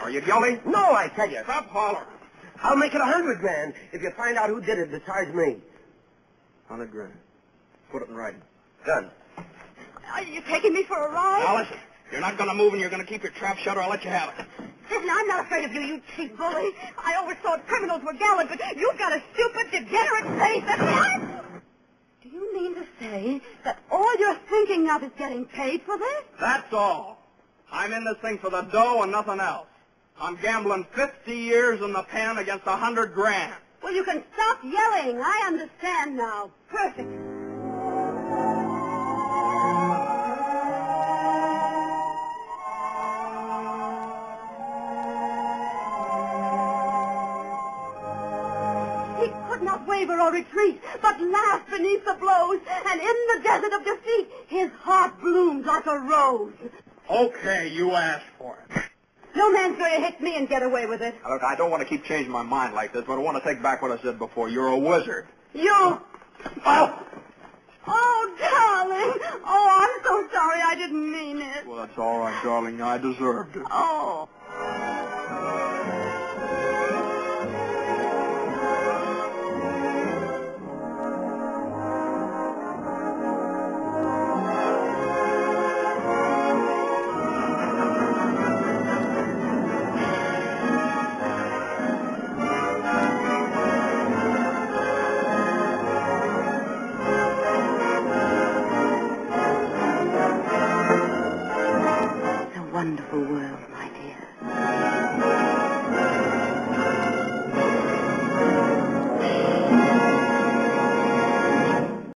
Are you guilty? No, I tell you. Stop hollering. I'll make it a hundred grand if you find out who did it besides me. Hundred grand. Put it in writing. Done. Are you taking me for a ride? Alice, you're not going to move and you're going to keep your trap shut or I'll let you have it. Listen, I'm not afraid of you, you cheap bully. I always thought criminals were gallant, but you've got a stupid, degenerate face. That's what? Do you mean to say that all you're thinking of is getting paid for this? That's all. I'm in this thing for the dough and nothing else. I'm gambling 50 years in the pen against a hundred grand. Well, you can stop yelling. I understand now. Perfect. Not waver or retreat, but laugh beneath the blows, and in the desert of defeat, his heart bloomed like a rose. Okay, you asked for it. No man's going to hit me and get away with it. Look, I don't want to keep changing my mind like this, but I want to take back what I said before. You're a wizard. You! Oh! Oh, darling! Oh, I'm so sorry. I didn't mean it. Well, that's all right, darling. I deserved it. Oh. world, my dear.